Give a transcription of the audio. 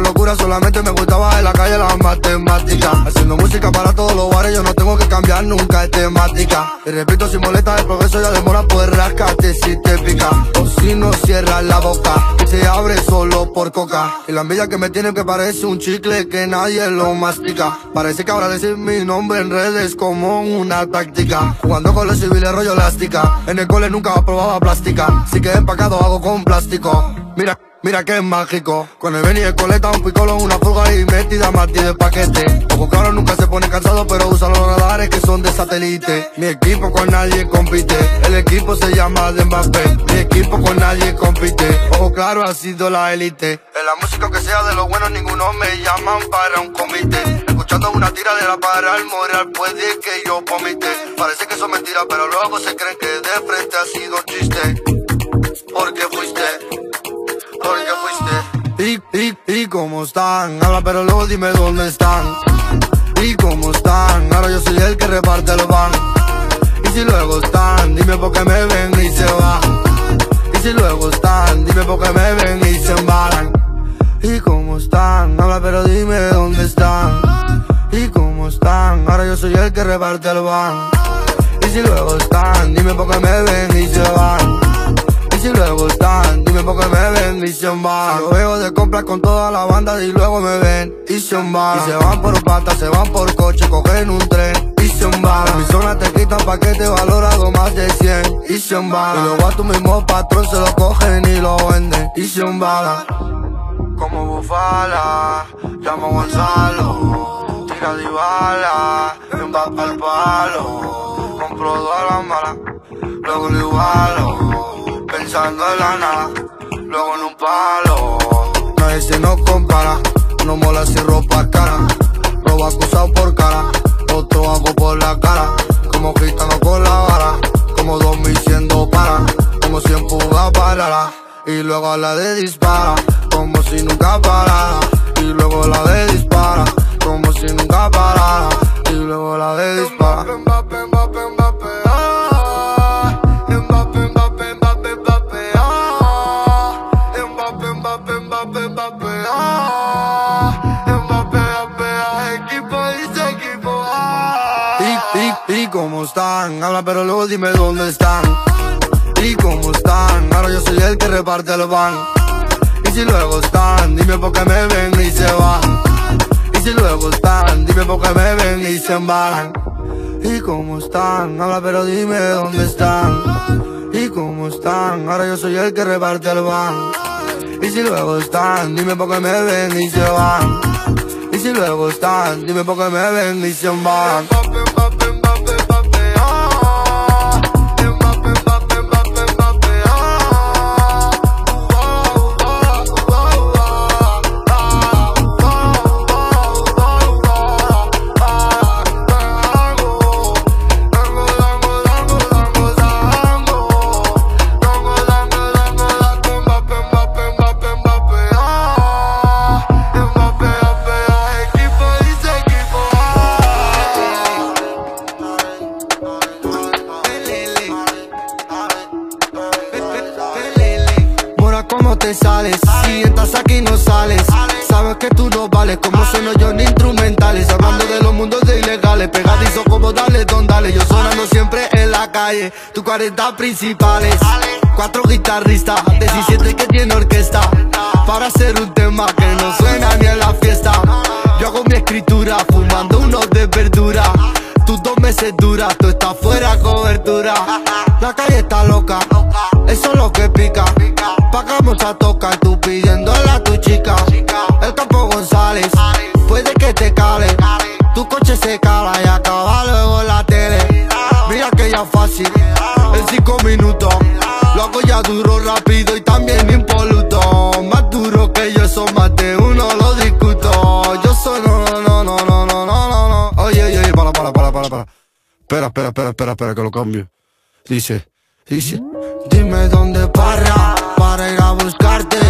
locura, solamente me gustaba en la calle la matemática. Haciendo música para todos los bares, yo no tengo que cambiar nunca de temática. Y repito, si molesta el progreso ya demora, pues rascate si te pica. O si no cierras la boca, se abre solo por coca. Y la envidia que me tiene que parece un chicle que nadie lo mastica. Parece que ahora decir mi nombre en redes como una táctica. Jugando con los civiles rollo elástica. En el cole nunca probaba plástica. Si que empacado hago con plástico. Mira. Mira que es mágico, con el Benny el coleta, un picolo, una fuga y metida más de paquete. Ojo claro nunca se pone cansado, pero usa los radares que son de satélite. Mi equipo con nadie compite, el equipo se llama de Mbappé. Mi equipo con nadie compite, ojo claro ha sido la élite. En la música que sea de los buenos, ninguno me llaman para un comité. Escuchando una tira de la para el moral, puede que yo vomite. Parece que eso es mentira, pero luego se creen que de frente ha sido chiste. Y, y, cómo están, habla pero luego dime dónde están. Y cómo están, ahora yo soy el que reparte el pan. Y si luego están, dime por qué me ven y se van. Y si luego están, dime por qué me ven y se embalan. Y cómo están, habla pero dime dónde están. Y cómo están, ahora yo soy el que reparte el pan. Y si luego están, dime por qué me ven y se van. Con toda la banda y luego me ven y se van. Y se van por pata, se van por coche, cogen un tren y se van. En mi zona te quitan paquete valorado más de 100 y se van. Y luego a tu mismo patrón se lo cogen y lo venden y se van. Como bufala, llamo Gonzalo, tira de bala, un al palo, compro dos a la mala, luego lo igualo, pensando en la nada, luego en un palo. Nadie se nos compara, no mola si ropa cara, robo acusado por cara, otro hago por la cara, como gitano con la vara, como dos mil siendo para, como si empuja parara, y luego la de dispara, como si nunca parara, y luego la de dispara, como si nunca parara, y luego la de dispara. Habla pero luego dime dónde están. Y cómo están, ahora yo soy el que reparte el pan. Y si luego están, dime por qué me ven y se van. Y si luego están, dime por qué me ven y se van. Y cómo están, habla pero dime dónde están. Y cómo están, ahora yo soy el que reparte el pan. Y si luego están, dime por qué me ven y se van. Y si luego están, dime por qué me ven y se van. Te sales? Si estás aquí no sales. Sabes que tú no vales. Como sueno yo ni instrumentales. Hablando de los mundos de ilegales. Pegadizo como dale, don dale. Yo sonando siempre en la calle. Tus 40 principales. Cuatro guitarristas. 17 que tiene orquesta. Para hacer un tema que no suena ni en la fiesta. Yo hago mi escritura Fumando unos de verdura. Tus dos meses duras Tú estás fuera cobertura. La calle está loca. Eso es lo que pica mucha toca, tú pidiéndole a tu chica. El campo González, puede que te cale. Tu coche se cala y acaba luego la tele. Mira que ya fácil, en cinco minutos. Lo hago ya duro, rápido y también impoluto. Más duro que yo, son más de uno, lo discuto. Yo soy no, no, no, no, no, no, no, no. Oye, oye, oye, para, para, para, para, para. Espera, espera, espera, espera, espera, que lo cambio. Dice, dice. Dime dónde para para ir a buscarte